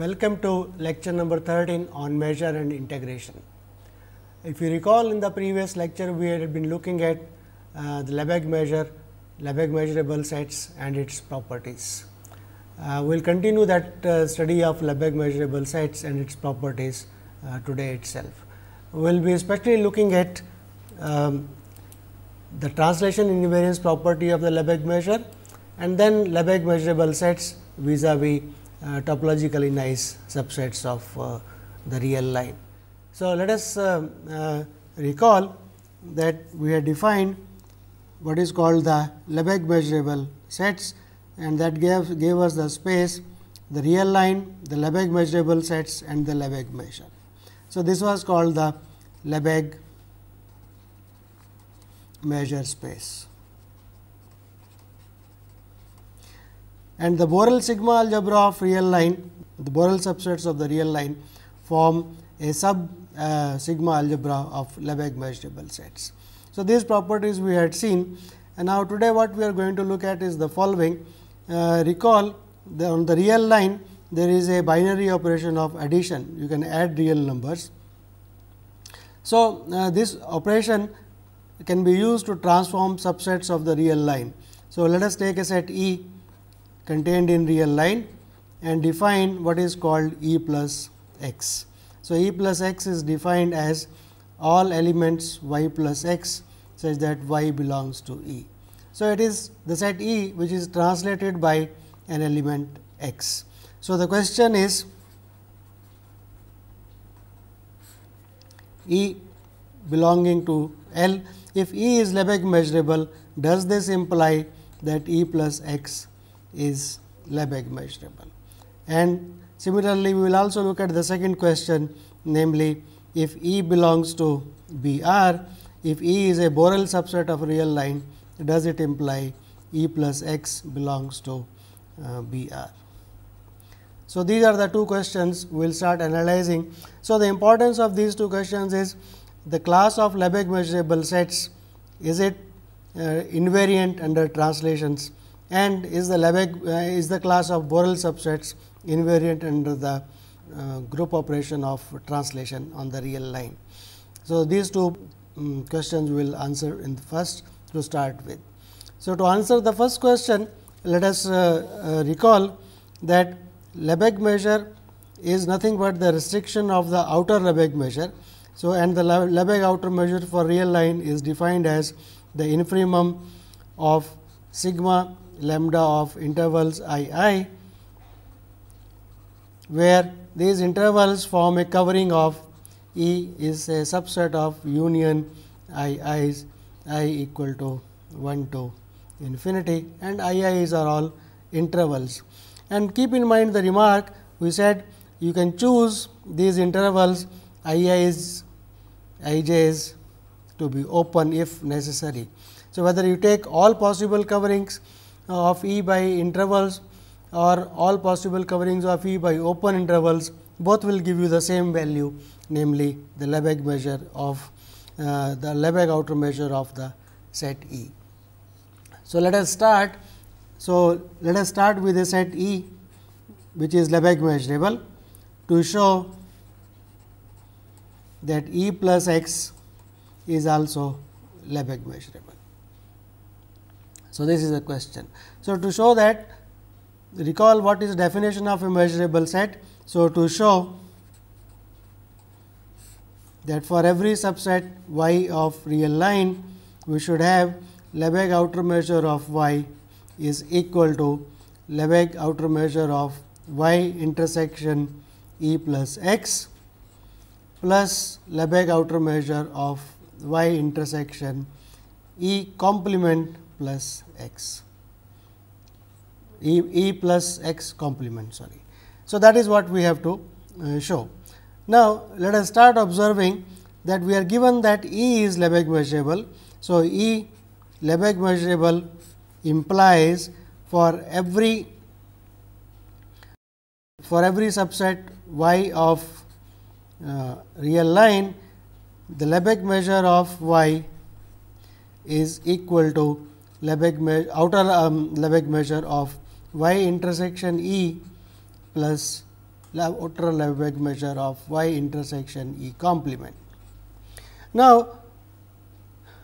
Welcome to lecture number 13 on measure and integration. If you recall in the previous lecture, we had been looking at uh, the Lebesgue measure, Lebesgue measurable sets and its properties. Uh, we will continue that uh, study of Lebesgue measurable sets and its properties uh, today itself. We will be especially looking at um, the translation invariance property of the Lebesgue measure and then Lebesgue measurable sets vis-a-vis uh, topologically nice subsets of uh, the real line. So, let us uh, uh, recall that we have defined what is called the Lebesgue measurable sets and that gave, gave us the space the real line, the Lebesgue measurable sets and the Lebesgue measure. So, this was called the Lebesgue measure space. And the Borel sigma algebra of real line, the Borel subsets of the real line form a sub uh, sigma algebra of Lebesgue measurable sets. So, these properties we had seen and now today what we are going to look at is the following. Uh, recall the, on the real line there is a binary operation of addition, you can add real numbers. So, uh, this operation can be used to transform subsets of the real line. So, let us take a set E contained in real line and define what is called E plus x. So, E plus x is defined as all elements y plus x such that y belongs to E. So, it is the set E which is translated by an element x. So, the question is E belonging to L. If E is Lebesgue measurable, does this imply that E plus x is Lebesgue measurable. And similarly, we will also look at the second question namely, if E belongs to B r, if E is a Borel subset of real line, does it imply E plus x belongs to uh, B r. So, these are the two questions we will start analyzing. So, the importance of these two questions is the class of Lebesgue measurable sets, is it uh, invariant under translations and is the Lebesgue uh, is the class of Borel subsets invariant under the uh, group operation of translation on the real line. So, these two um, questions we will answer in the first to start with. So, to answer the first question let us uh, recall that Lebesgue measure is nothing but the restriction of the outer Lebesgue measure. So, and the Lebesgue outer measure for real line is defined as the infimum of sigma lambda of intervals i i, where these intervals form a covering of E is a subset of union i i's i equal to 1 to infinity and i i's are all intervals. And keep in mind the remark we said you can choose these intervals i i's i j's to be open if necessary. So, whether you take all possible coverings of E by intervals or all possible coverings of E by open intervals both will give you the same value namely the Lebesgue measure of uh, the Lebesgue outer measure of the set E. So, let us start. So, let us start with a set E which is Lebesgue measurable to show that E plus x is also Lebesgue measurable. So, this is a question. So, to show that recall what is definition of a measurable set. So, to show that for every subset y of real line, we should have Lebesgue outer measure of y is equal to Lebesgue outer measure of y intersection e plus x plus Lebesgue outer measure of y intersection e complement plus x. e, e plus x complement sorry. So, that is what we have to uh, show. Now, let us start observing that we are given that E is Lebesgue measurable. So, E Lebesgue measurable implies for every for every subset y of uh, real line the Lebesgue measure of y is equal to Lebesgue outer um, Lebesgue measure of y intersection E plus outer Lebesgue measure of y intersection E complement. Now,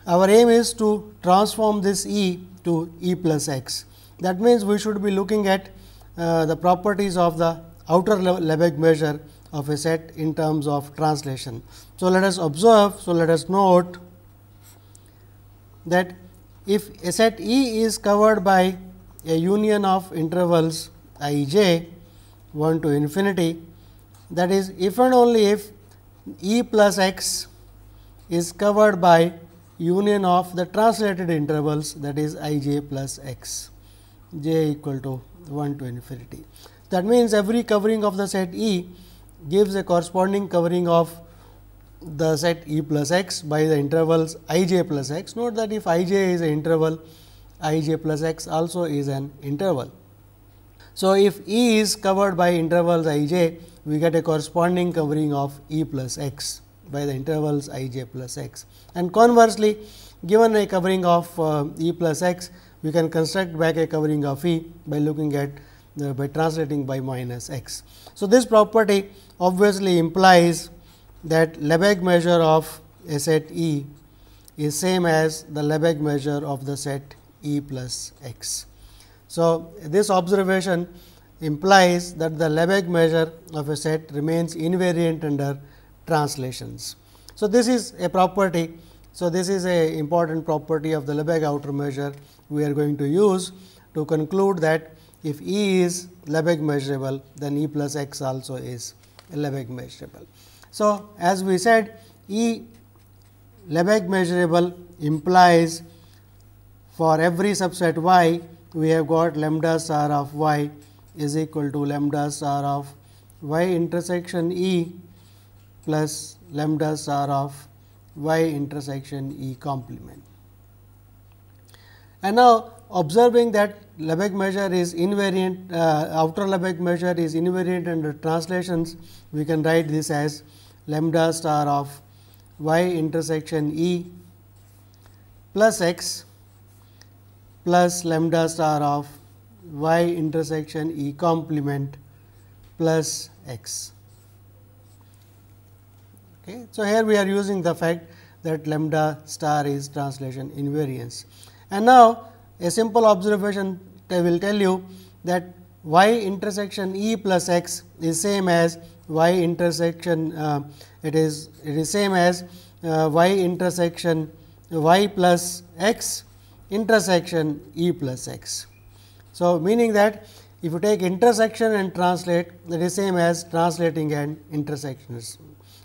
our aim is to transform this E to E plus x. That means, we should be looking at uh, the properties of the outer Lebesgue measure of a set in terms of translation. So, let us observe. So, let us note that if a set E is covered by a union of intervals i j 1 to infinity that is if and only if E plus x is covered by union of the translated intervals that is i j plus x j equal to 1 to infinity. That means, every covering of the set E gives a corresponding covering of the set E plus x by the intervals i j plus x. Note that if i j is an interval, i j plus x also is an interval. So, if E is covered by intervals i j, we get a corresponding covering of E plus x by the intervals i j plus x. And conversely, given a covering of uh, E plus x, we can construct back a covering of E by looking at uh, by translating by minus x. So, this property obviously implies that Lebesgue measure of a set E is same as the Lebesgue measure of the set E plus x. So, this observation implies that the Lebesgue measure of a set remains invariant under translations. So, this is a property. So, this is a important property of the Lebesgue outer measure we are going to use to conclude that if E is Lebesgue measurable, then E plus x also is Lebesgue measurable. So, as we said E Lebesgue measurable implies for every subset y we have got lambda star of y is equal to lambda star of y intersection E plus lambda star of y intersection E complement. And now, observing that Lebesgue measure is invariant, uh, outer Lebesgue measure is invariant under translations, we can write this as lambda star of y intersection E plus x plus lambda star of y intersection E complement plus x. Okay. So, here we are using the fact that lambda star is translation invariance. And now, a simple observation will tell you that y intersection E plus x is same as y intersection uh, it is it is same as uh, y intersection y plus x intersection E plus x. So, meaning that if you take intersection and translate that is same as translating and intersections.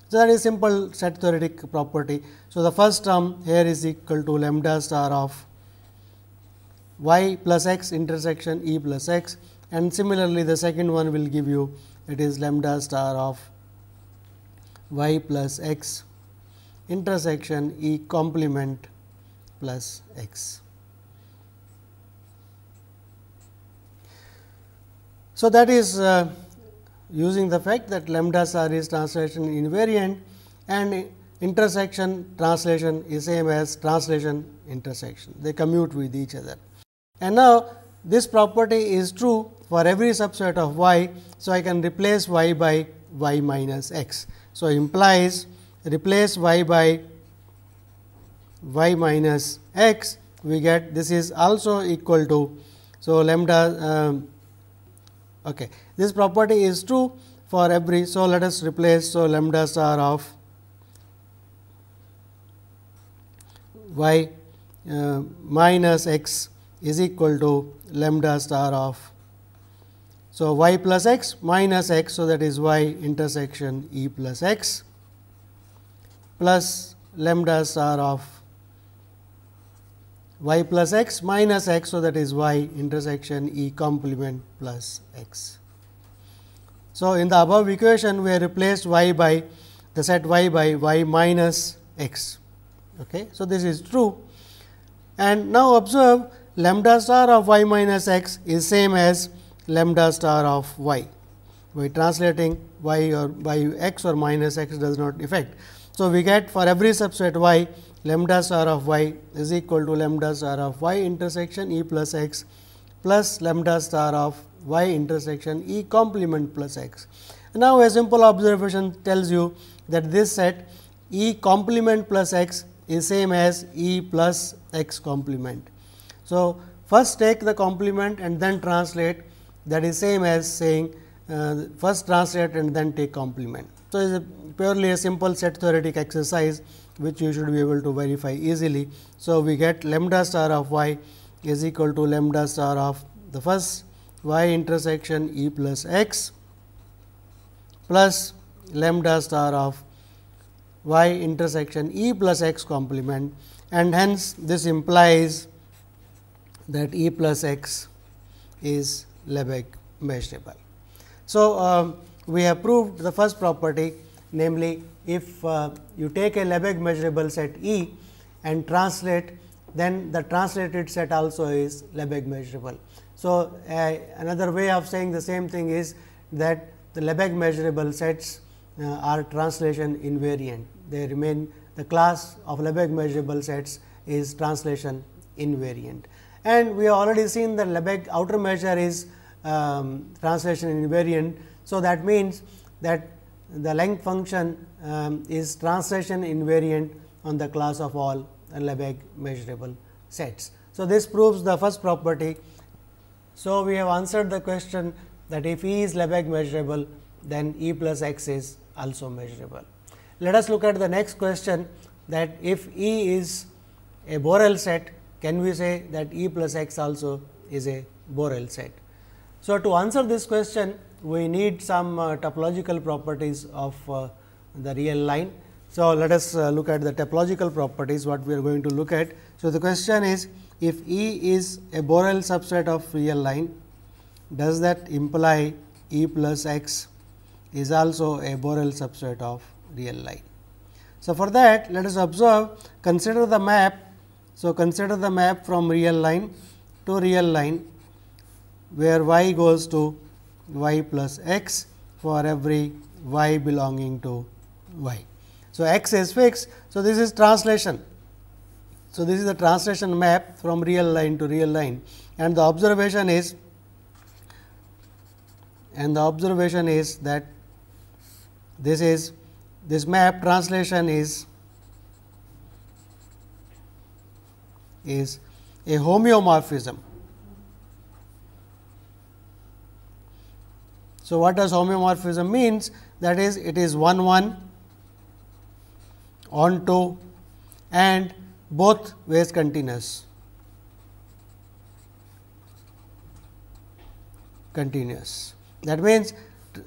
So, that is simple set theoretic property. So, the first term here is equal to lambda star of y plus x intersection E plus x and similarly, the second one will give you it is lambda star of y plus x intersection E complement plus x. So, that is uh, using the fact that lambda star is translation invariant and intersection translation is same as translation intersection they commute with each other. And now, this property is true for every subset of y. So, I can replace y by y minus x. So, implies replace y by y minus x we get this is also equal to. So, lambda um, okay. this property is true for every. So, let us replace. So, lambda star of y uh, minus x is equal to lambda star of. So, y plus x minus x. So, that is y intersection E plus x plus lambda star of y plus x minus x. So, that is y intersection E complement plus x. So, in the above equation we have replaced y by the set y by y minus x. Okay. So, this is true and now observe lambda star of y minus x is same as lambda star of y by translating y or by x or minus x does not affect. So, we get for every subset y lambda star of y is equal to lambda star of y intersection E plus x plus lambda star of y intersection E complement plus x. Now, a simple observation tells you that this set E complement plus x is same as E plus x complement. So, first take the complement and then translate that is same as saying uh, first translate and then take complement. So, it is a purely a simple set theoretic exercise which you should be able to verify easily. So, we get lambda star of y is equal to lambda star of the first y intersection E plus x plus lambda star of y intersection E plus x complement and hence this implies that E plus x is Lebesgue measurable. So, uh, we have proved the first property namely if uh, you take a Lebesgue measurable set E and translate then the translated set also is Lebesgue measurable. So, uh, another way of saying the same thing is that the Lebesgue measurable sets uh, are translation invariant. They remain the class of Lebesgue measurable sets is translation invariant. And we have already seen that Lebesgue outer measure is um, translation invariant. So, that means that the length function um, is translation invariant on the class of all Lebesgue measurable sets. So, this proves the first property. So, we have answered the question that if E is Lebesgue measurable, then E plus x is also measurable. Let us look at the next question that if E is a Borel set, can we say that E plus x also is a Borel set? So, to answer this question, we need some uh, topological properties of uh, the real line. So, let us uh, look at the topological properties what we are going to look at. So, the question is if E is a Borel subset of real line, does that imply E plus x is also a Borel subset of real line. So, for that let us observe consider the map. So, consider the map from real line to real line where y goes to y plus x for every y belonging to y. So, x is fixed. So, this is translation. So, this is the translation map from real line to real line and the observation is and the observation is that this is this map translation is is a homeomorphism So, what does homeomorphism means? That is it is 1 1 onto and both ways continuous. continuous. That means,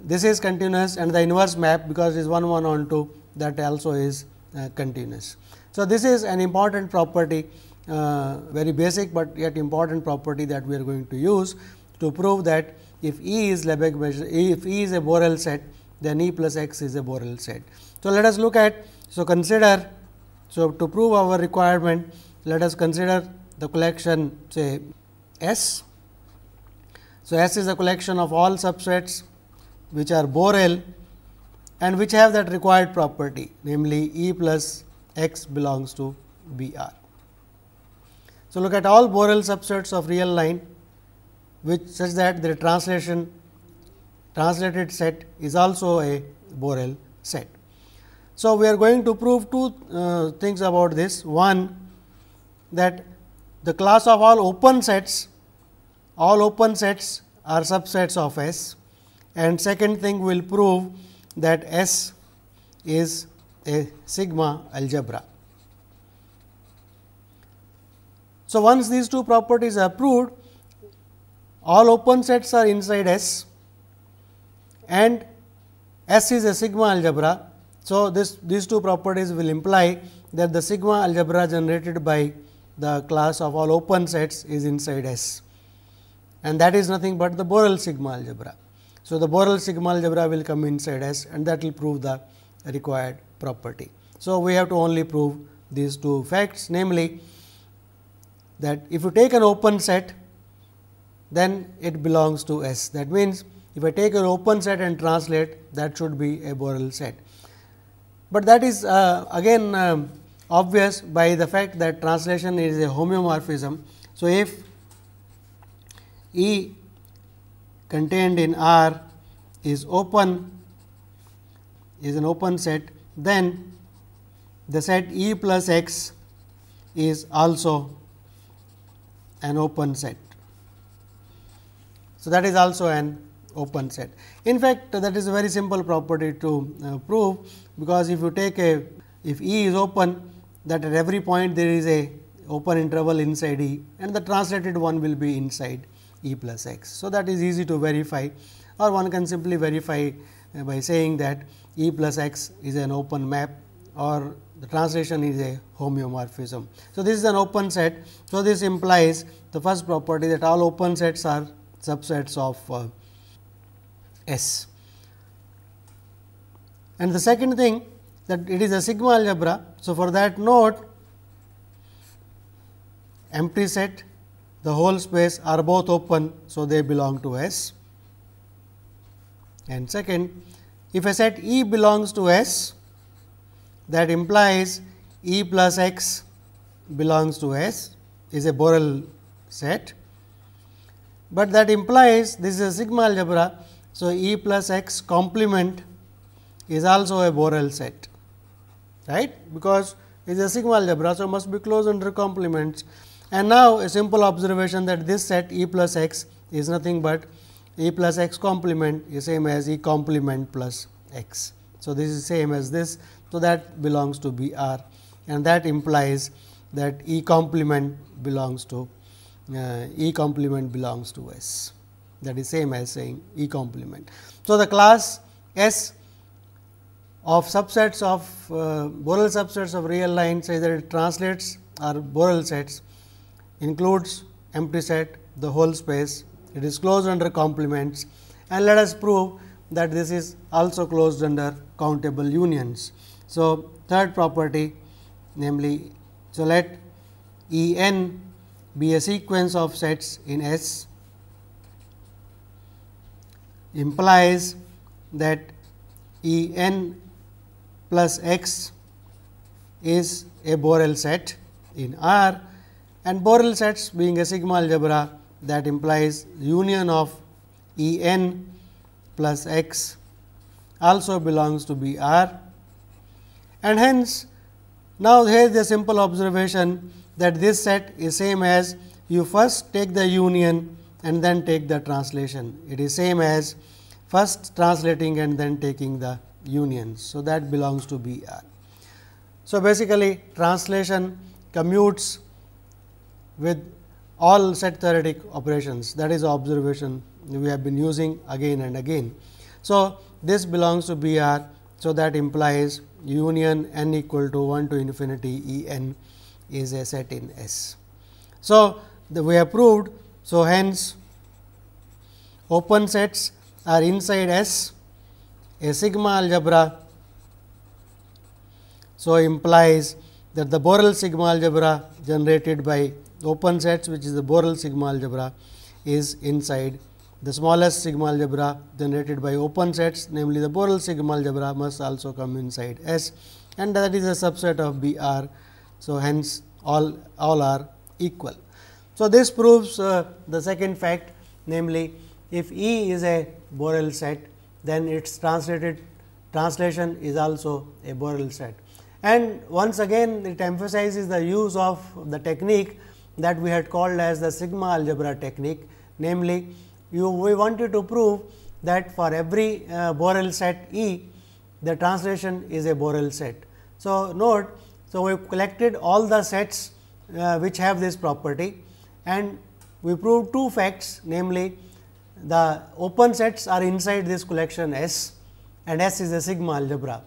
this is continuous and the inverse map because it is 1 1 onto that also is uh, continuous. So, this is an important property uh, very basic, but yet important property that we are going to use to prove that if E is Lebesgue measure, if E is a Borel set, then E plus x is a Borel set. So, let us look at, so consider, so to prove our requirement, let us consider the collection say S. So, S is a collection of all subsets which are Borel and which have that required property namely E plus x belongs to B r. So, look at all Borel subsets of real line which such that the translation translated set is also a Borel set. So, we are going to prove two uh, things about this. One that the class of all open sets, all open sets are subsets of S and second thing we will prove that S is a sigma algebra. So, once these two properties are proved, all open sets are inside S and S is a sigma algebra. So, this these two properties will imply that the sigma algebra generated by the class of all open sets is inside S and that is nothing but the Borel sigma algebra. So, the Borel sigma algebra will come inside S and that will prove the required property. So, we have to only prove these two facts namely that if you take an open set then it belongs to S. That means, if I take an open set and translate that should be a Borel set. But that is uh, again um, obvious by the fact that translation is a homeomorphism. So, if E contained in R is open is an open set, then the set E plus x is also an open set. So, that is also an open set. In fact, that is a very simple property to uh, prove, because if you take a if E is open that at every point there is a open interval inside E and the translated one will be inside E plus x. So, that is easy to verify or one can simply verify uh, by saying that E plus x is an open map or the translation is a homeomorphism. So, this is an open set. So, this implies the first property that all open sets are subsets of uh, S. And the second thing that it is a sigma algebra. So, for that note empty set the whole space are both open. So, they belong to S and second if a set E belongs to S that implies E plus x belongs to S is a Borel set but that implies this is a sigma algebra. So, E plus x complement is also a Borel set right because it is a sigma algebra. So, must be closed under complements and now a simple observation that this set E plus x is nothing but E plus x complement is same as E complement plus x. So, this is same as this. So, that belongs to B r and that implies that E complement belongs to uh, E complement belongs to S that is same as saying E complement. So, the class S of subsets of uh, Borel subsets of real lines either it translates or Borel sets includes empty set the whole space it is closed under complements and let us prove that this is also closed under countable unions. So, third property namely, so let E n be a sequence of sets in S implies that E n plus x is a Borel set in R and Borel sets being a sigma algebra that implies union of E n plus x also belongs to B R. And hence now here is a simple observation that this set is same as you first take the union and then take the translation. It is same as first translating and then taking the unions. So, that belongs to B R. So, basically translation commutes with all set theoretic operations that is observation we have been using again and again. So, this belongs to B R. So, that implies union n equal to 1 to infinity E n is a set in S. So, the we have proved. So, hence open sets are inside S a sigma algebra. So, implies that the Borel sigma algebra generated by open sets which is the Borel sigma algebra is inside the smallest sigma algebra generated by open sets namely the Borel sigma algebra must also come inside S and that is a subset of B R. So, hence all, all are equal. So, this proves uh, the second fact namely if E is a Borel set then its translated translation is also a Borel set. And once again it emphasizes the use of the technique that we had called as the sigma algebra technique. Namely, you we wanted to prove that for every uh, Borel set E, the translation is a Borel set. So, note, so we collected all the sets uh, which have this property and we proved two facts namely the open sets are inside this collection S and S is a sigma algebra.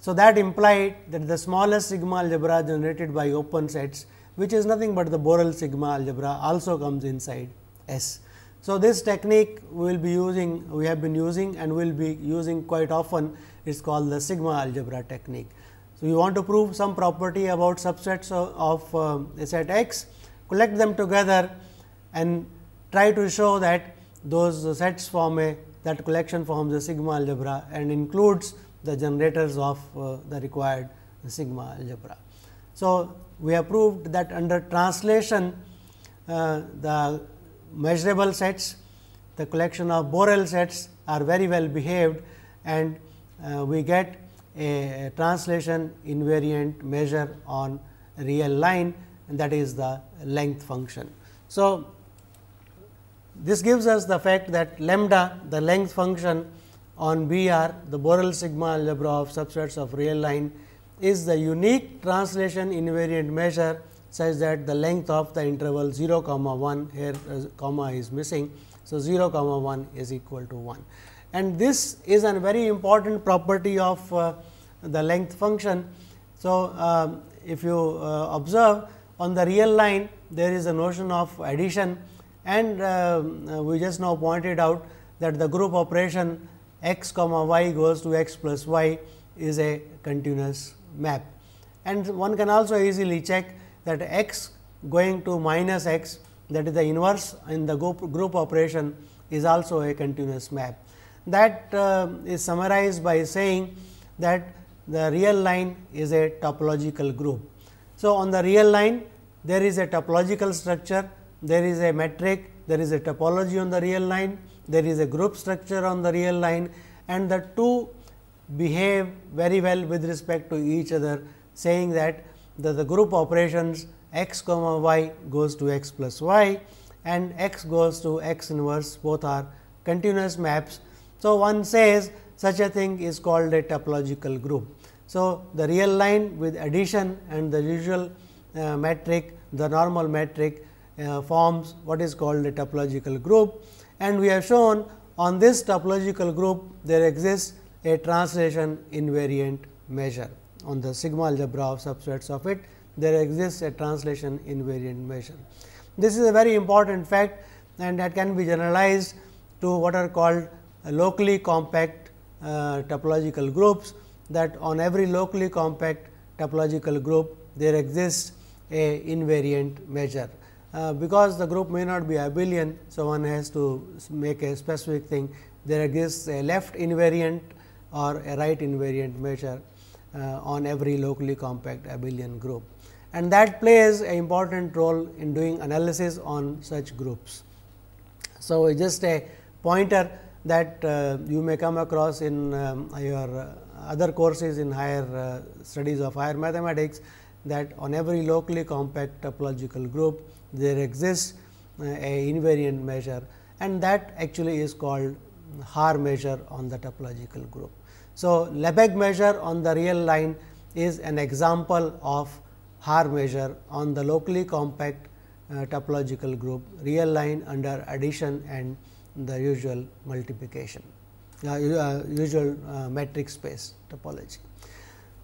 So, that implied that the smallest sigma algebra generated by open sets which is nothing but the Borel sigma algebra also comes inside S. So, this technique we will be using we have been using and we will be using quite often is called the sigma algebra technique. So, you want to prove some property about subsets of, uh, set X, collect them together and try to show that those sets form a that collection forms a sigma algebra and includes the generators of uh, the required sigma algebra. So, we have proved that under translation uh, the measurable sets, the collection of Borel sets are very well behaved and uh, we get a, translation invariant measure on real line and that is the length function. So, this gives us the fact that lambda the length function on B r the Borel sigma algebra of subsets of real line is the unique translation invariant measure such that the length of the interval 0 comma 1 here uh, comma is missing. So, 0 comma 1 is equal to 1 and this is a very important property of uh, the length function. So, um, if you uh, observe on the real line there is a notion of addition and uh, we just now pointed out that the group operation x comma y goes to x plus y is a continuous map. And one can also easily check that x going to minus x that is the inverse in the group, group operation is also a continuous map. That uh, is summarized by saying that the real line is a topological group. So, on the real line there is a topological structure, there is a metric, there is a topology on the real line, there is a group structure on the real line and the two behave very well with respect to each other saying that the, the group operations x comma y goes to x plus y and x goes to x inverse both are continuous maps. So, one says such a thing is called a topological group. So, the real line with addition and the usual uh, metric the normal metric uh, forms what is called a topological group and we have shown on this topological group there exists a translation invariant measure on the sigma algebra of subsets of it there exists a translation invariant measure. This is a very important fact and that can be generalized to what are called locally compact uh, topological groups that on every locally compact topological group there exists a invariant measure. Uh, because the group may not be abelian. So, one has to make a specific thing there exists a left invariant or a right invariant measure uh, on every locally compact abelian group and that plays an important role in doing analysis on such groups. So, just a pointer that uh, you may come across in um, your other courses in higher uh, studies of higher mathematics that on every locally compact topological group there exists uh, a invariant measure and that actually is called Haar measure on the topological group. So, Lebesgue measure on the real line is an example of Haar measure on the locally compact uh, topological group real line under addition and the usual multiplication uh, uh, usual uh, metric space topology.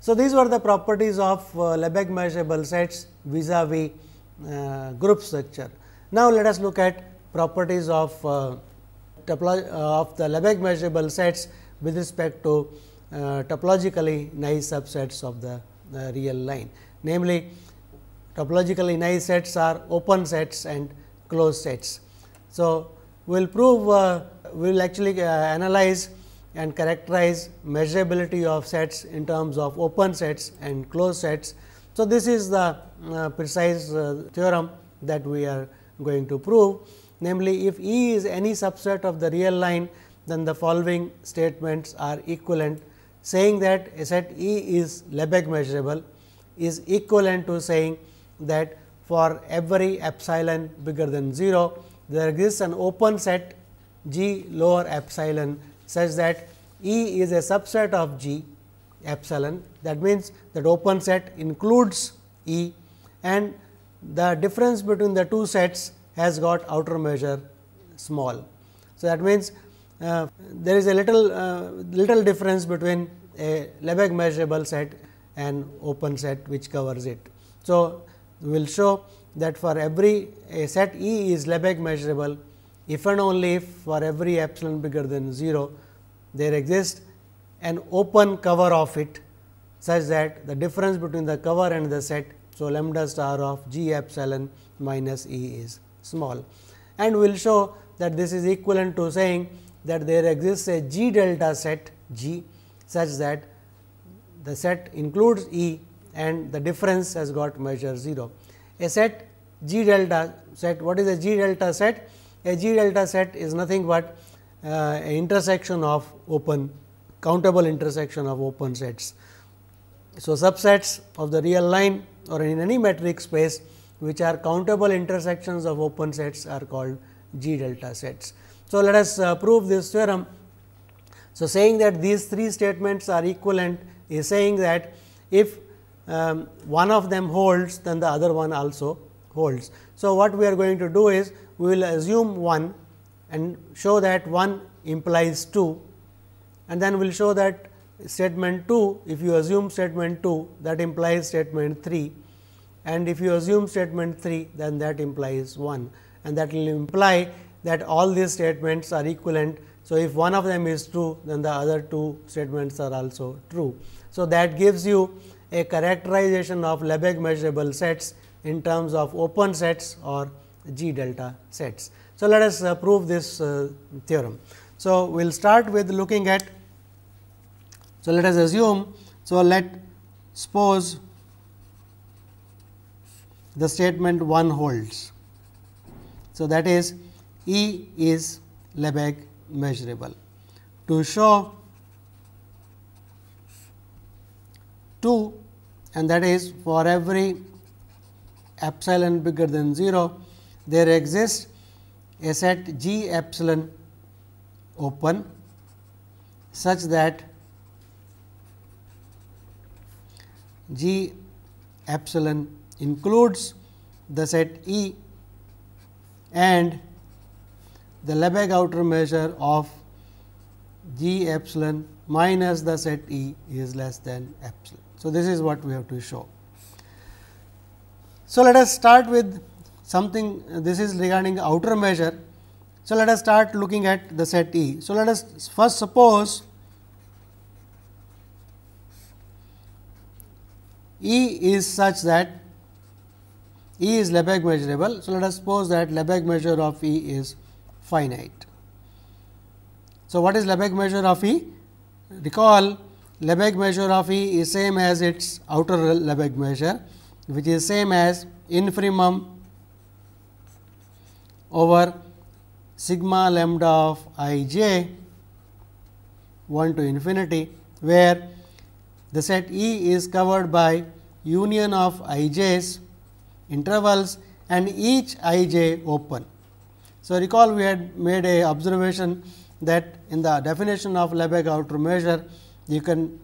So, these were the properties of uh, Lebesgue measurable sets vis-a-vis uh, group structure. Now, let us look at properties of uh, of the Lebesgue measurable sets with respect to topologically nice subsets of the real line. Namely, topologically nice sets are open sets and closed sets. So, we will prove uh, we will actually analyze and characterize measurability of sets in terms of open sets and closed sets. So, this is the uh, precise uh, theorem that we are going to prove. Namely, if E is any subset of the real line, then the following statements are equivalent, saying that a set E is Lebesgue measurable is equivalent to saying that for every epsilon bigger than 0, there exists an open set G lower epsilon such that E is a subset of G epsilon that means that open set includes E and the difference between the two sets has got outer measure small. So, that means, uh, there is a little uh, little difference between a Lebesgue measurable set and open set which covers it. So, we will show that for every set E is Lebesgue measurable if and only if for every epsilon bigger than 0 there exists an open cover of it such that the difference between the cover and the set. So, lambda star of g epsilon minus E is small and we will show that this is equivalent to saying that there exists a g delta set g such that the set includes E and the difference has got measure 0. A set G delta set, what is a G delta set? A G delta set is nothing but uh, intersection of open countable intersection of open sets. So, subsets of the real line or in any metric space which are countable intersections of open sets are called G delta sets. So, let us uh, prove this theorem. So, saying that these three statements are equivalent is saying that if um, one of them holds then the other one also holds. So, what we are going to do is we will assume 1 and show that 1 implies 2 and then we will show that statement 2 if you assume statement 2 that implies statement 3 and if you assume statement 3 then that implies 1 and that will imply that all these statements are equivalent. So, if one of them is true then the other two statements are also true. So, that gives you a characterization of Lebesgue measurable sets in terms of open sets or G delta sets. So, let us uh, prove this uh, theorem. So, we will start with looking at. So, let us assume. So, let suppose the statement 1 holds. So, that is E is Lebesgue measurable. To show 2 and that is for every epsilon bigger than 0, there exists a set G epsilon open such that G epsilon includes the set E and the Lebesgue outer measure of G epsilon minus the set E is less than epsilon. So, this is what we have to show. So, let us start with something this is regarding outer measure. So, let us start looking at the set E. So, let us first suppose E is such that E is Lebesgue measurable. So, let us suppose that Lebesgue measure of E is finite. So, what is Lebesgue measure of E? Recall Lebesgue measure of E is same as its outer Lebesgue measure, which is same as infimum over sigma lambda of i j 1 to infinity, where the set E is covered by union of i j's intervals and each i j open. So, recall we had made a observation that in the definition of Lebesgue outer measure you can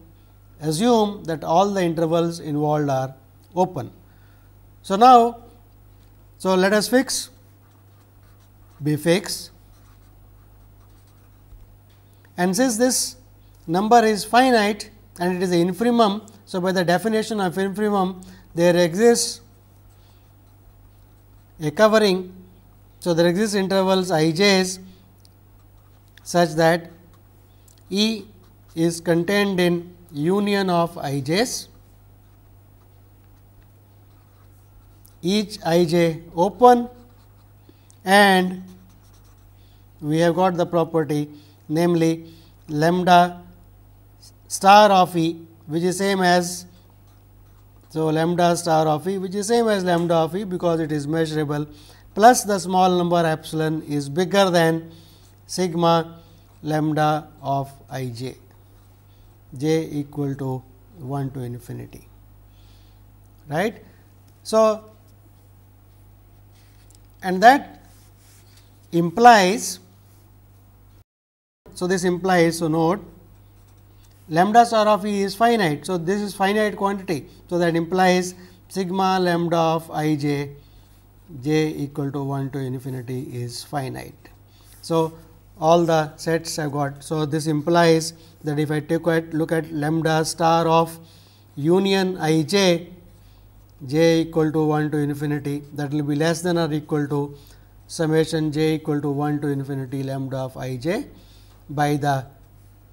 assume that all the intervals involved are open. So, now, so let us fix B fix and since this number is finite and it is the infimum. So, by the definition of infimum there exists a covering. So, there exists intervals i j's such that E is contained in union of i j's. Each i j open and we have got the property namely lambda star of e which is same as so lambda star of e which is same as lambda of e because it is measurable plus the small number epsilon is bigger than sigma lambda of i j j equal to 1 to infinity right. So, and that implies so this implies so note lambda star of E is finite. So, this is finite quantity. So, that implies sigma lambda of i j j equal to 1 to infinity is finite. So, all the sets have got. So, this implies that if I take a look at lambda star of union i j j equal to 1 to infinity that will be less than or equal to summation j equal to 1 to infinity lambda of i j by the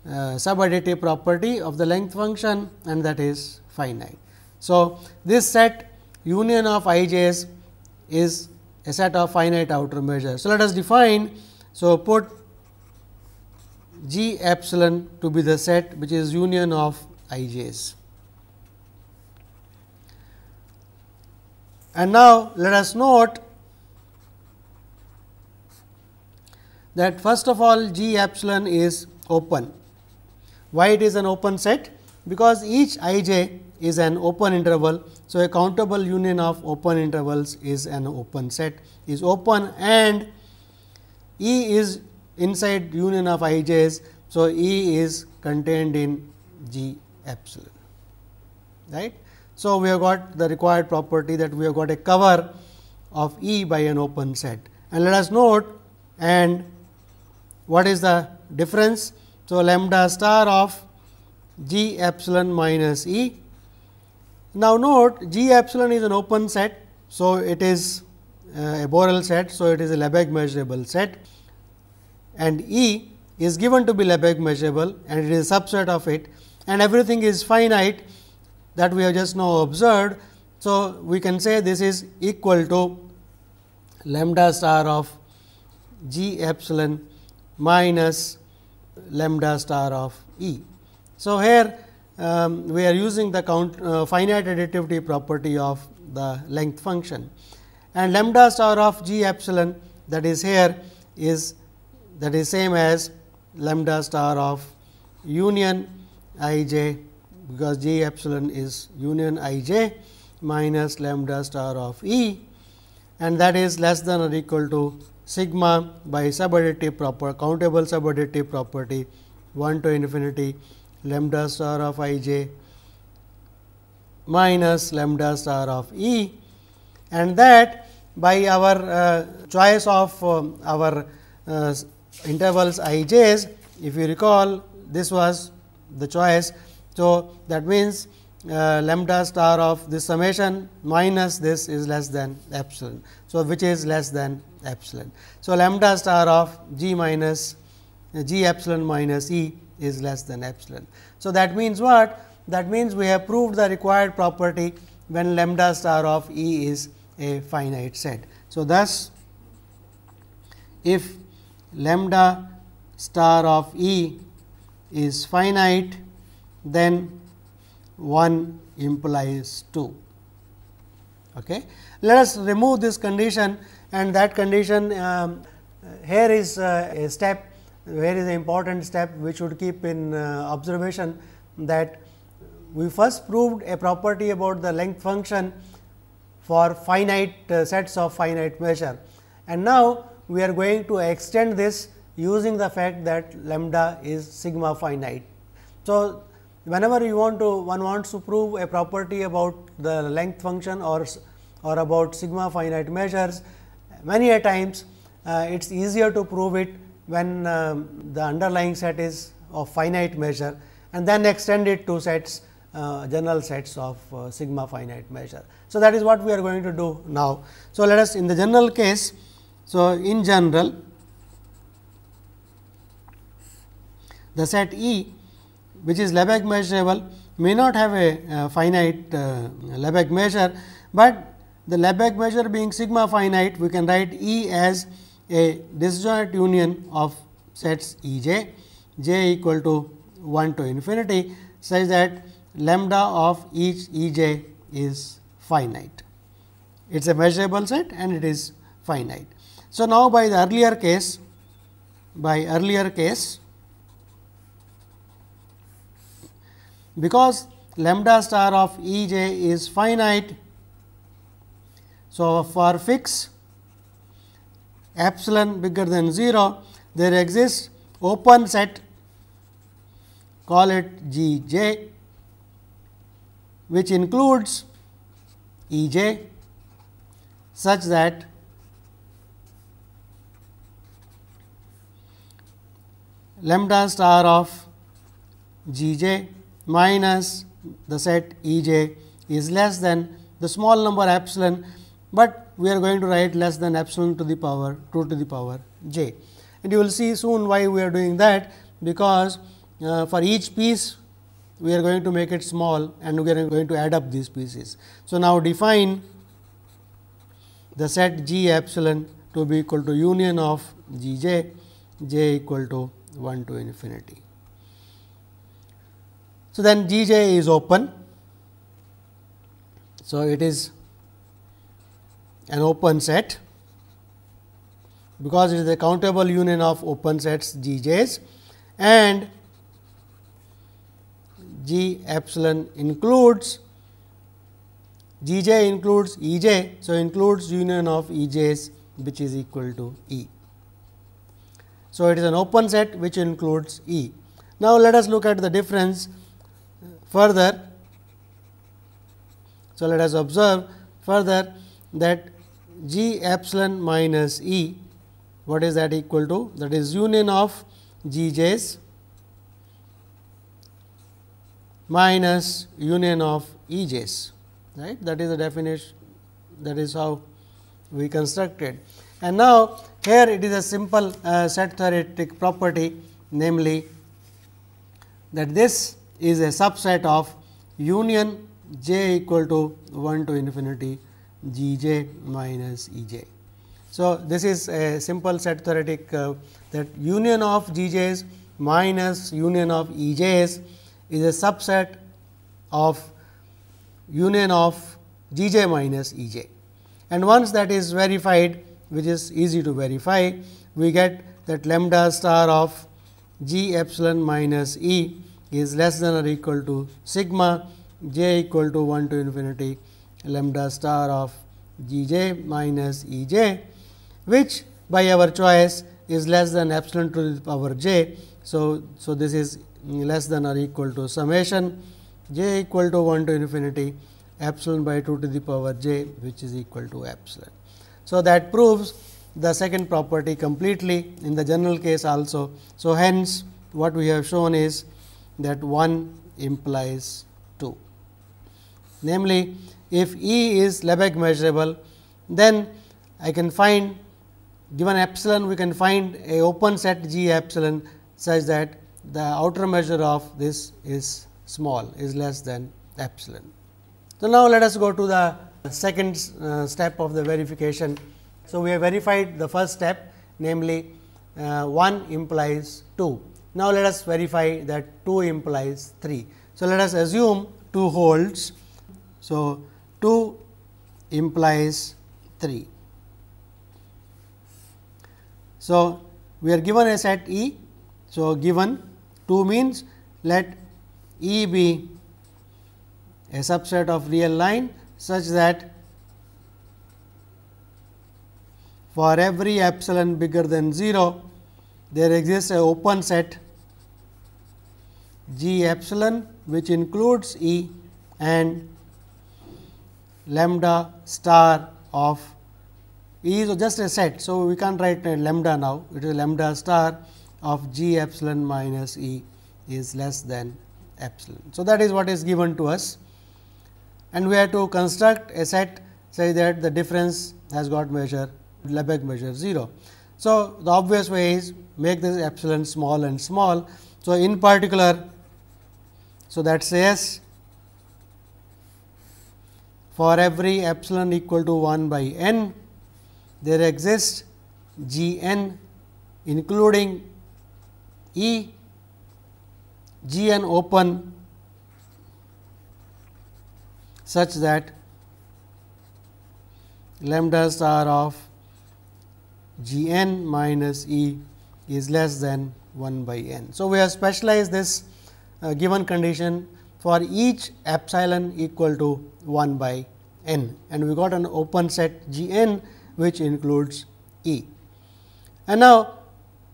uh, subadditive property of the length function and that is finite. So, this set union of i j's is a set of finite outer measures. So, let us define. So, put G epsilon to be the set which is union of i j's. And now, let us note that first of all G epsilon is open. Why it is an open set? Because each i j is an open interval. So, a countable union of open intervals is an open set is open and E is inside union of i j's. So, E is contained in G epsilon right. So, we have got the required property that we have got a cover of E by an open set and let us note and what is the difference. So, lambda star of G epsilon minus E. Now, note G epsilon is an open set. So, it is uh, a Borel set. So, it is a Lebesgue measurable set and E is given to be Lebesgue measurable and it is a subset of it and everything is finite that we have just now observed. So, we can say this is equal to lambda star of G epsilon minus lambda star of E. So, here um, we are using the count uh, finite additivity property of the length function and lambda star of G epsilon that is here is that is same as lambda star of union i j because j epsilon is union i j minus lambda star of E and that is less than or equal to sigma by subadditive proper countable subadditive property 1 to infinity lambda star of i j minus lambda star of E and that by our uh, choice of uh, our uh, intervals i j's if you recall this was the choice. So, that means uh, lambda star of this summation minus this is less than epsilon. So, which is less than epsilon. So, lambda star of g minus g epsilon minus e is less than epsilon. So, that means what? That means we have proved the required property when lambda star of e is a finite set. So, thus if lambda star of e is finite, then 1 implies 2. Okay. Let us remove this condition and that condition um, here is uh, a step where is an important step which should keep in uh, observation that we first proved a property about the length function for finite uh, sets of finite measure. And now, we are going to extend this using the fact that lambda is sigma finite. So, whenever you want to one wants to prove a property about the length function or or about sigma finite measures many a times uh, it is easier to prove it when um, the underlying set is of finite measure and then extend it to sets uh, general sets of uh, sigma finite measure. So, that is what we are going to do now. So, let us in the general case. So, in general the set E which is Lebesgue measurable may not have a uh, finite uh, Lebesgue measure, but the Lebesgue measure being sigma finite we can write E as a disjoint union of sets E j, j equal to 1 to infinity such that lambda of each E j is finite. It is a measurable set and it is finite. So, now by the earlier case, by earlier case, because lambda star of E j is finite. So, for fix epsilon bigger than 0, there exists open set call it G j which includes E j such that lambda star of G j minus the set E j is less than the small number epsilon, but we are going to write less than epsilon to the power 2 to the power j. And you will see soon why we are doing that, because uh, for each piece we are going to make it small and we are going to add up these pieces. So, now define the set G epsilon to be equal to union of G j, j equal to 1 to infinity. So, then G j is open. So, it is an open set because it is a countable union of open sets G j's and G epsilon includes G j includes E j. So, includes union of E j's which is equal to E. So, it is an open set which includes E. Now, let us look at the difference further. So, let us observe further that G epsilon minus E what is that equal to that is union of G j's minus union of E j's right that is the definition that is how we constructed. And now, here it is a simple uh, set theoretic property namely that this is a subset of union j equal to 1 to infinity g j minus E j. So, this is a simple set theoretic uh, that union of g j's minus union of E j's is a subset of union of g j minus E j. And once that is verified, which is easy to verify, we get that lambda star of g epsilon minus E is less than or equal to sigma j equal to 1 to infinity lambda star of g j minus E j, which by our choice is less than epsilon to the power j. So, so this is less than or equal to summation j equal to 1 to infinity epsilon by 2 to the power j which is equal to epsilon. So, that proves the second property completely in the general case also. So, hence what we have shown is that 1 implies 2. Namely, if E is Lebesgue measurable, then I can find given epsilon we can find a open set G epsilon such that the outer measure of this is small is less than epsilon. So, now let us go to the second uh, step of the verification. So, we have verified the first step namely uh, 1 implies 2. Now, let us verify that 2 implies 3. So, let us assume 2 holds. So, 2 implies 3. So, we are given a set E. So, given 2 means let E be a subset of real line such that for every epsilon bigger than 0, there exists a open set G epsilon which includes E and lambda star of E is just a set. So, we can't write lambda now, it is lambda star of G epsilon minus E is less than epsilon. So, that is what is given to us and we have to construct a set say that the difference has got measure Lebesgue measure 0. So, the obvious way is make this epsilon small and small. So, in particular, so that says for every epsilon equal to 1 by n, there exists g n including E G n open such that lambda star of G n minus E is less than 1 by n. So, we have specialized this uh, given condition for each epsilon equal to 1 by n and we got an open set G n which includes E. And now,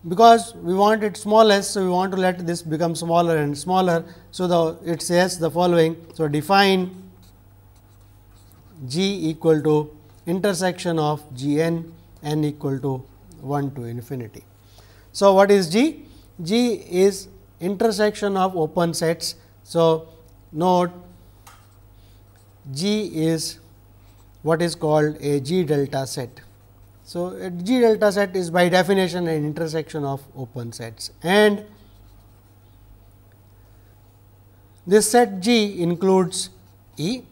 because we want it smallest. So, we want to let this become smaller and smaller. So, the it says the following. So, define g equal to intersection of g n n equal to 1 to infinity. So, what is g? g is intersection of open sets. So, note g is what is called a G delta set. So, a G delta set is by definition an intersection of open sets and this set G includes E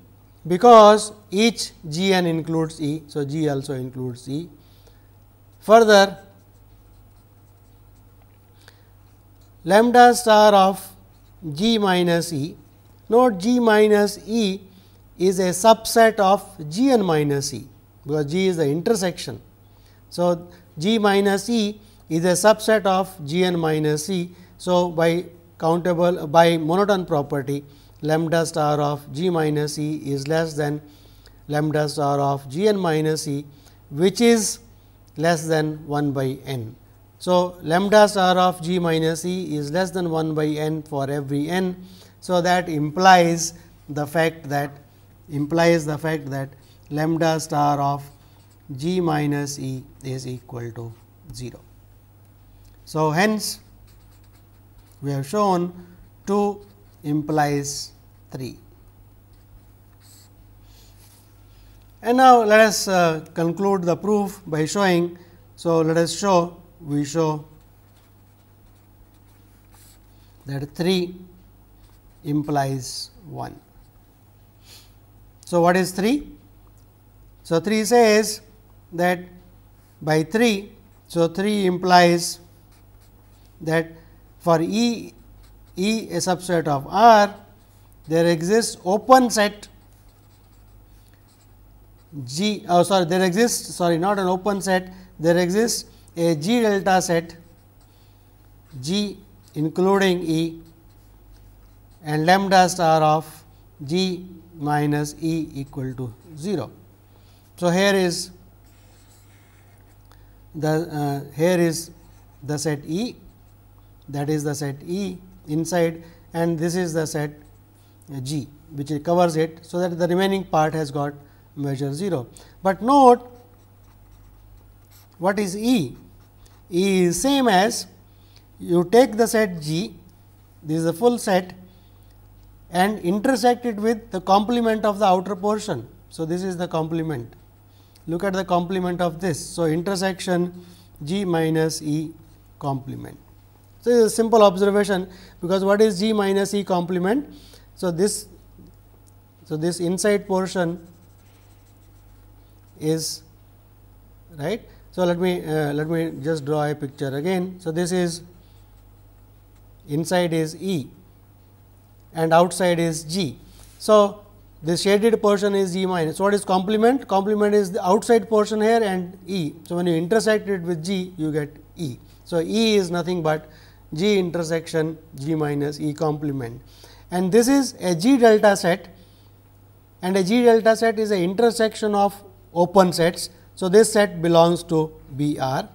because each G n includes E. So, G also includes E. Further, lambda star of G minus E, note G minus E is a subset of G n minus E, because G is the intersection. So, G minus E is a subset of G n minus E. So, by countable by monotone property lambda star of G minus E is less than lambda star of G n minus E, which is less than 1 by n. So, lambda star of G minus E is less than 1 by n for every n. So, that implies the fact that implies the fact that lambda star of G minus E is equal to 0. So, hence we have shown 2 implies 3. And now, let us uh, conclude the proof by showing. So, let us show we show that 3 implies 1. So, what is 3? So, 3 says that by 3. So, 3 implies that for E E a subset of R, there exists open set G oh sorry there exists sorry not an open set there exists a G delta set G including E and lambda star of G minus E equal to 0. So, here is the uh, here is the set E that is the set E inside and this is the set G which covers it. So, that the remaining part has got measure 0. But note what is E? E is same as you take the set G, this is the full set and intersect it with the complement of the outer portion. So, this is the complement. Look at the complement of this. So, intersection G minus E complement. So, is a simple observation, because what is G minus E complement? So, this so this inside portion is right. So, let me uh, let me just draw a picture again. So, this is inside is E and outside is G. So, the shaded portion is G minus. So, what is complement? Complement is the outside portion here and E. So, when you intersect it with G, you get E. So, E is nothing but G intersection G minus E complement and this is a G delta set and a G delta set is a intersection of open sets. So, this set belongs to B R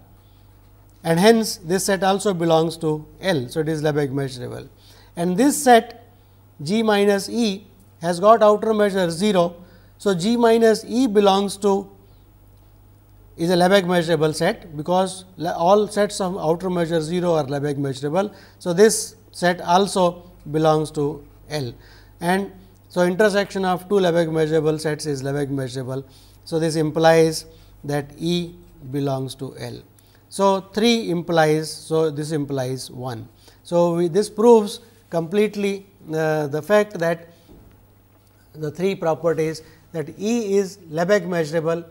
and hence this set also belongs to L. So, it is Lebesgue measurable and this set G minus E has got outer measure 0. So, G minus E belongs to is a Lebesgue measurable set, because all sets of outer measure 0 are Lebesgue measurable. So, this set also belongs to L and so intersection of two Lebesgue measurable sets is Lebesgue measurable. So, this implies that E belongs to L. So, 3 implies, so this implies 1. So, we, this proves completely uh, the fact that the three properties that E is Lebesgue measurable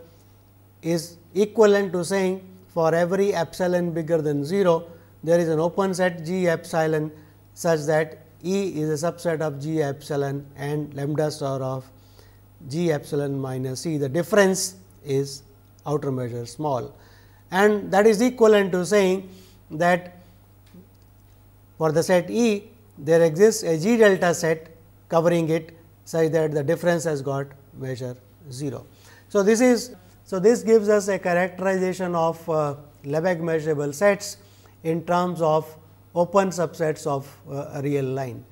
is equivalent to saying for every epsilon bigger than 0, there is an open set G epsilon such that E is a subset of G epsilon and lambda star of G epsilon minus E. The difference is outer measure small and that is equivalent to saying that for the set E there exists a G delta set covering it such that the difference has got measure 0. So, this is so, this gives us a characterization of uh, Lebesgue measurable sets in terms of open subsets of uh, a real line.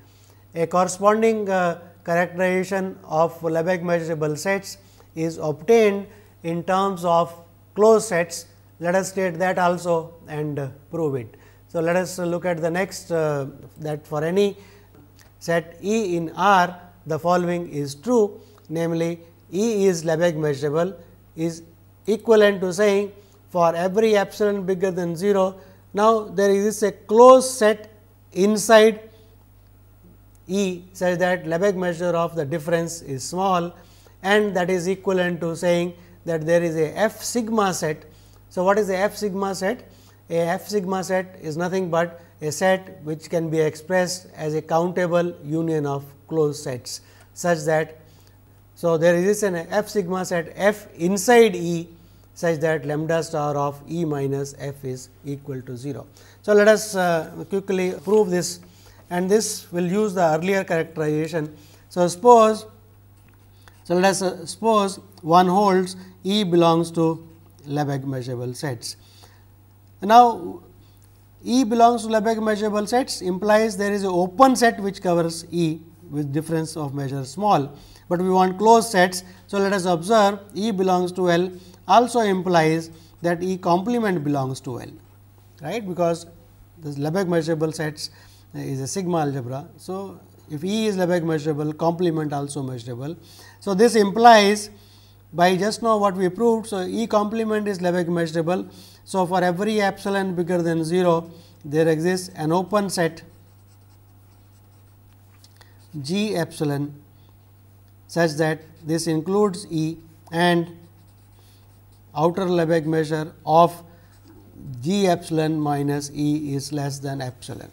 A corresponding uh, characterization of Lebesgue measurable sets is obtained in terms of closed sets. Let us state that also and uh, prove it. So, let us look at the next uh, that for any set E in R the following is true namely E is Lebesgue measurable is equivalent to saying for every epsilon bigger than 0. Now, there is a closed set inside E such that Lebesgue measure of the difference is small and that is equivalent to saying that there is a f sigma set. So, what is a f sigma set? A f sigma set is nothing but a set which can be expressed as a countable union of closed sets such that so there is an f sigma set f inside E such that lambda star of E minus f is equal to 0. So, let us uh, quickly prove this and this will use the earlier characterization. So, suppose so let us uh, suppose one holds E belongs to Lebesgue measurable sets. Now, E belongs to Lebesgue measurable sets implies there is a open set which covers E with difference of measure small, but we want closed sets. So, let us observe E belongs to L also implies that E complement belongs to L right because this Lebesgue measurable sets is a sigma algebra. So, if E is Lebesgue measurable complement also measurable. So, this implies by just now what we proved. So, E complement is Lebesgue measurable. So, for every epsilon bigger than 0 there exists an open set G epsilon such that this includes E and outer Lebesgue measure of G epsilon minus E is less than epsilon.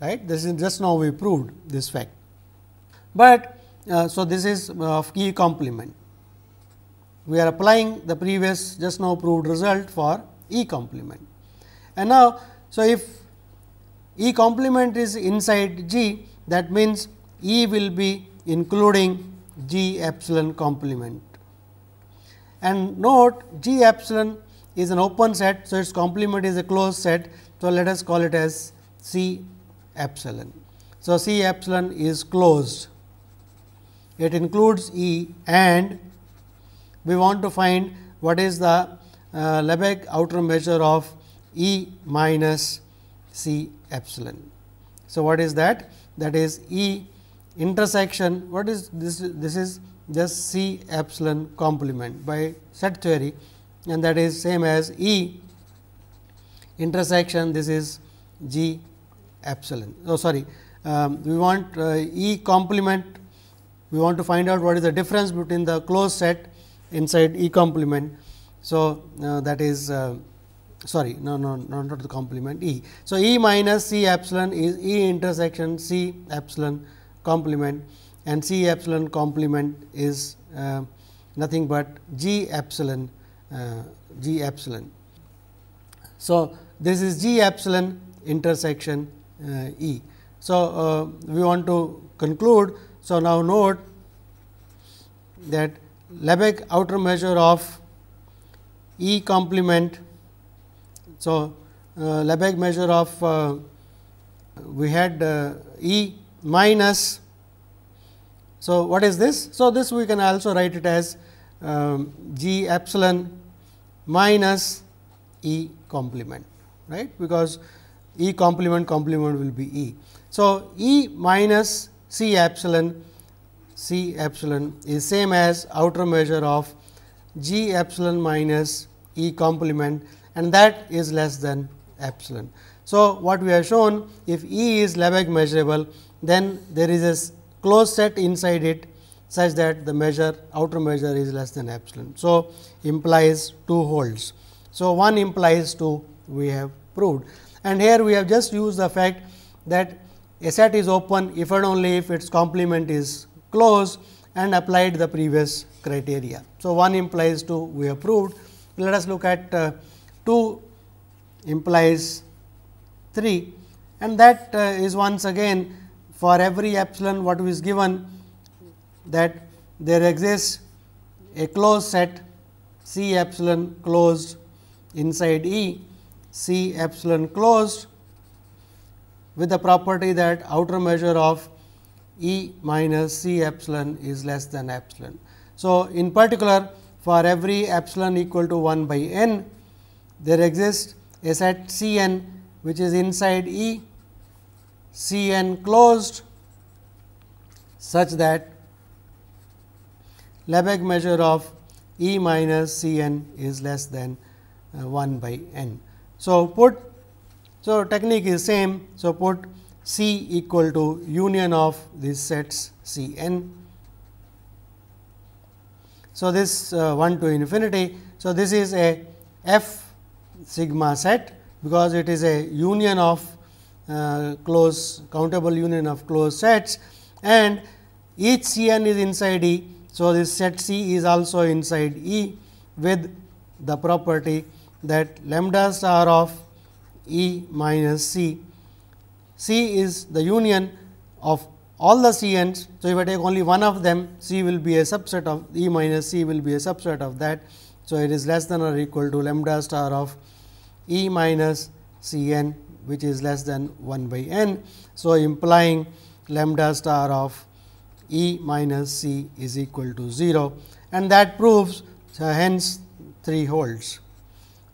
Right? This is just now we proved this fact. But uh, so this is of E complement. We are applying the previous just now proved result for E complement. And now, so if E complement is inside G, that means E will be including G epsilon complement and note G epsilon is an open set. So, its complement is a closed set. So, let us call it as C epsilon. So, C epsilon is closed. It includes E and we want to find what is the uh, Lebesgue outer measure of E minus C epsilon. So, what is that? That is E intersection. What is this? This is just C epsilon complement by set theory and that is same as E intersection this is G epsilon. Oh sorry, um, we want uh, E complement we want to find out what is the difference between the closed set inside E complement. So, uh, that is uh, sorry no, no no not the complement E. So, E minus C epsilon is E intersection C epsilon complement and C epsilon complement is uh, nothing but G epsilon uh, G epsilon. So, this is G epsilon intersection uh, E. So, uh, we want to conclude. So, now note that Lebesgue outer measure of E complement. So, uh, Lebesgue measure of uh, we had E minus so, what is this? So, this we can also write it as um, g epsilon minus E complement right because E complement complement will be E. So, E minus C epsilon C epsilon is same as outer measure of G epsilon minus E complement and that is less than epsilon. So, what we have shown if E is Lebesgue measurable then there is a closed set inside it such that the measure outer measure is less than epsilon. So, implies 2 holds. So, 1 implies 2 we have proved and here we have just used the fact that a set is open if and only if its complement is closed and applied the previous criteria. So, 1 implies 2 we have proved. Let us look at uh, 2 implies 3 and that uh, is once again for every epsilon what is given that there exists a closed set C epsilon closed inside E C epsilon closed with the property that outer measure of E minus C epsilon is less than epsilon. So, in particular for every epsilon equal to 1 by n there exists a set C n which is inside E C n closed such that Lebesgue measure of E minus C n is less than uh, 1 by n. So, put so technique is same. So, put C equal to union of these sets C n. So, this uh, 1 to infinity. So, this is a f sigma set because it is a union of uh, close countable union of closed sets and each C n is inside E. So, this set C is also inside E with the property that lambda star of E minus C. C is the union of all the C n's. So, if I take only one of them, C will be a subset of E minus C will be a subset of that. So, it is less than or equal to lambda star of E minus C n which is less than 1 by n. So, implying lambda star of E minus C is equal to 0 and that proves so hence 3 holds.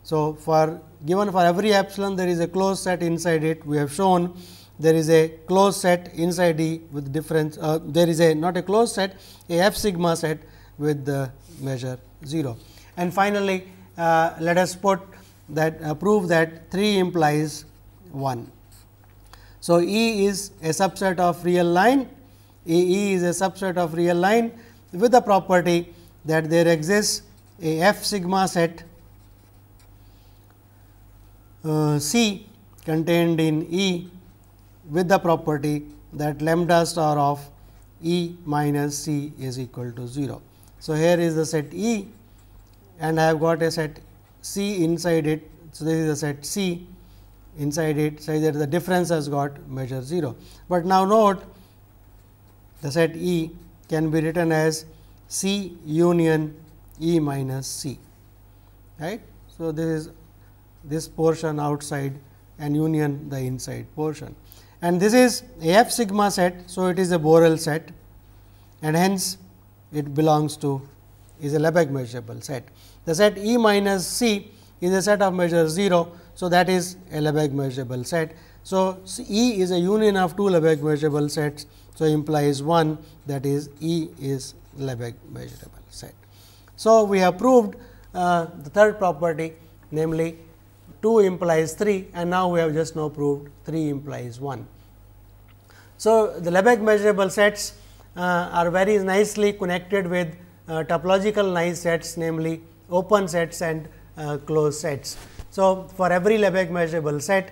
So, for given for every epsilon there is a closed set inside it we have shown there is a closed set inside E with difference uh, there is a not a closed set a f sigma set with the measure 0. And finally, uh, let us put that uh, prove that 3 implies 1. So, E is a subset of real line E, e is a subset of real line with the property that there exists a f sigma set uh, C contained in E with the property that lambda star of E minus C is equal to 0. So, here is the set E and I have got a set C inside it. So, this is the set C inside it say that the difference has got measure 0. But now note the set E can be written as C union E minus C right. So, this is this portion outside and union the inside portion. And this is a f sigma set. So, it is a Borel set and hence it belongs to is a Lebesgue measurable set. The set E minus C is a set of measure 0. So, that is a Lebesgue measurable set. So, E is a union of two Lebesgue measurable sets. So, implies 1 that is E is Lebesgue measurable set. So, we have proved uh, the third property namely 2 implies 3 and now we have just now proved 3 implies 1. So, the Lebesgue measurable sets uh, are very nicely connected with uh, topological nice sets namely open sets and uh, closed sets. So, for every Lebesgue measurable set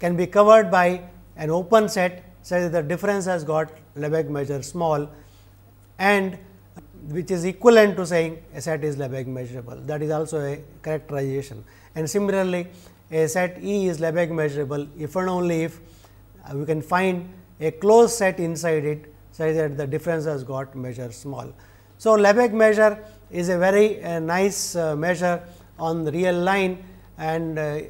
can be covered by an open set such that the difference has got Lebesgue measure small and which is equivalent to saying a set is Lebesgue measurable that is also a characterization. And similarly, a set E is Lebesgue measurable if and only if uh, we can find a closed set inside it such that the difference has got measure small. So, Lebesgue measure is a very uh, nice uh, measure on the real line and uh,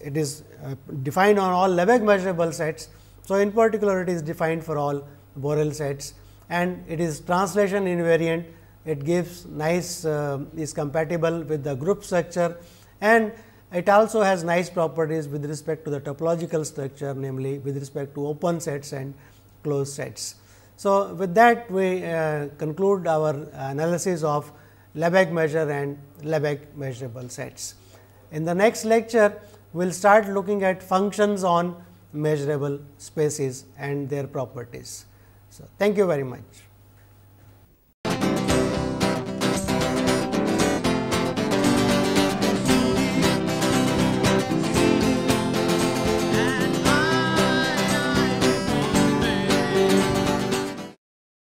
it is uh, defined on all Lebesgue measurable sets. So, in particular it is defined for all Borel sets and it is translation invariant it gives nice uh, is compatible with the group structure and it also has nice properties with respect to the topological structure namely with respect to open sets and closed sets. So, with that we uh, conclude our analysis of Lebesgue measure and Lebesgue measurable sets. In the next lecture, we will start looking at functions on measurable spaces and their properties. So, thank you very much.